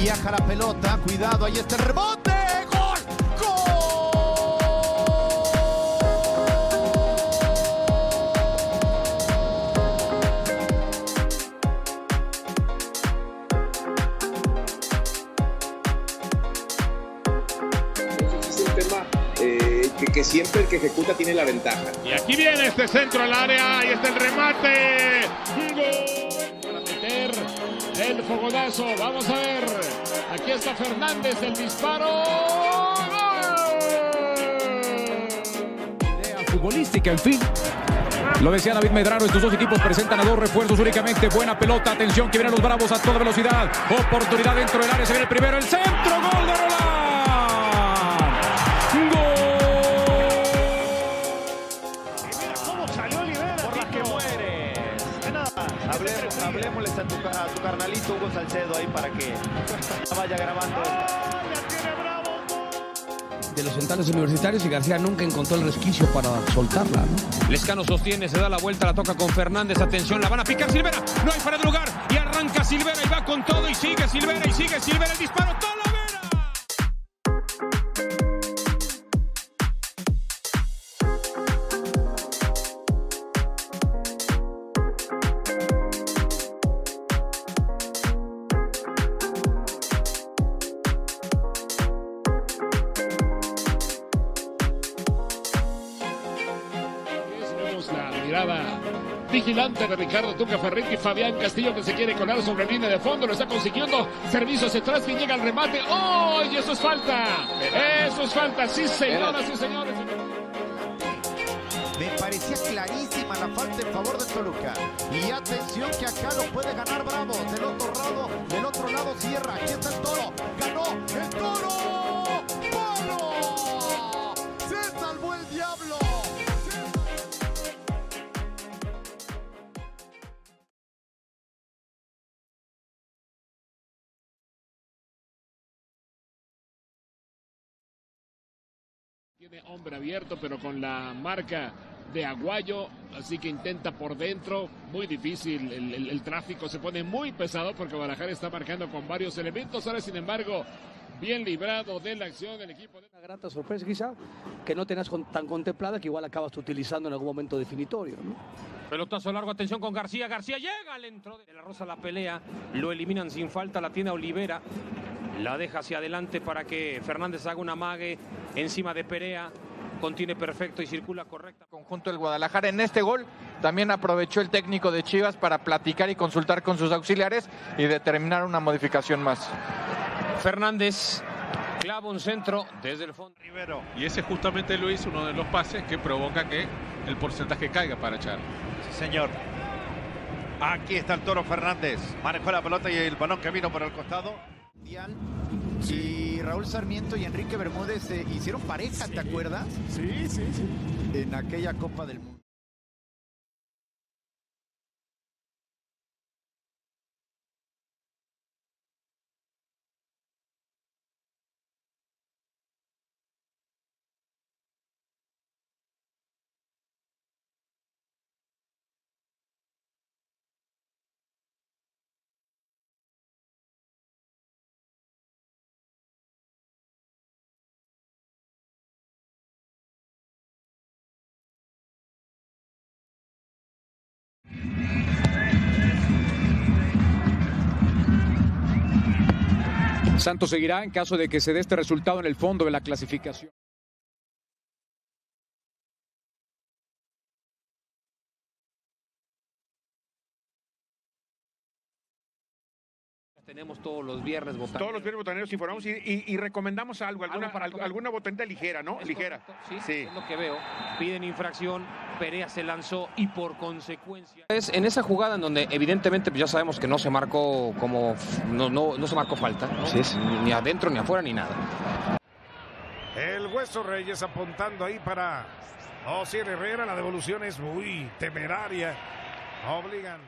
Viaja la pelota, cuidado, ahí está el rebote. ¡Gol! es el tema eh, que, que siempre el que ejecuta tiene la ventaja. Y aquí viene este centro al área, y está el remate. Gol. Para meter el fogonazo. Vamos a ver. Aquí está Fernández, el disparo. Idea futbolística, en fin. Lo decía David Medrano, estos dos equipos presentan a dos refuerzos únicamente. Buena pelota, atención que vienen los bravos a toda velocidad. Oportunidad dentro del área, se viene el primero, el centro, gol de Roland. Hablemosles a tu, a tu carnalito Hugo Salcedo ahí para que vaya grabando. de los centrales universitarios y García nunca encontró el resquicio para soltarla. ¿no? Lescano sostiene, se da la vuelta, la toca con Fernández. Atención, la van a picar Silvera. No hay para de lugar. Y arranca Silvera y va con todo. Y sigue Silvera y sigue Silvera. El disparo. Talavera. Vigilante de Ricardo Tuca Ferretti, Fabián Castillo que se quiere colar sobre línea de fondo, lo está consiguiendo. Servicios atrás que llega al remate. ¡Oh! Y eso es falta. Eso es falta. Sí, señoras y señores. Me parecía clarísima la falta en favor de Toluca. Y atención que acá lo puede ganar Bravo. Del otro lado, del otro lado cierra. Aquí está el Tiene hombre abierto, pero con la marca de Aguayo, así que intenta por dentro, muy difícil, el, tráfico se pone muy pesado porque Guadalajara está marcando con varios elementos, ahora sin embargo, bien librado de la acción el equipo. De... Una grata sorpresa quizá que no tenías con- tan contemplada que igual acabas utilizando en algún momento definitorio. ¿no? Pelotazo largo, atención con García. García llega, le entró de la Rosa la pelea. Lo eliminan sin falta, la tiene Olivera. La deja hacia adelante para que Fernández haga una mague encima de Perea. Contiene perfecto y circula correcta. conjunto del Guadalajara. En este gol también aprovechó el técnico de Chivas para platicar y consultar con sus auxiliares y determinar una modificación más. Fernández clava un centro desde el fondo. Rivero. Y ese justamente Luis, uno de los pases que provoca que el porcentaje caiga para Char. Sí, señor. Aquí está el toro Fernández. Manejó la pelota y el balón que vino por el costado. Y Raúl Sarmiento y Enrique Bermúdez eh, hicieron pareja, ¿te acuerdas? Sí, sí, sí. En aquella Copa del Mundo. Santos seguirá en caso de que se dé este resultado en el fondo de la clasificación. Tenemos todos los viernes botaneros. Todos los viernes botaneros informamos y, y- y recomendamos algo, alguna, Algo para al- tomar. alguna botanita ligera, ¿no? ¿Es ligera. correcto? Sí, Sí. es lo que veo. Piden infracción, Perea se lanzó y por consecuencia. Es en esa jugada en donde evidentemente pues ya sabemos que no se marcó como no, no, no se marcó falta, ¿no? ni, ni adentro ni afuera ni nada. El Hueso Reyes apuntando ahí para Osiel Herrera. La devolución es muy temeraria. Obligan.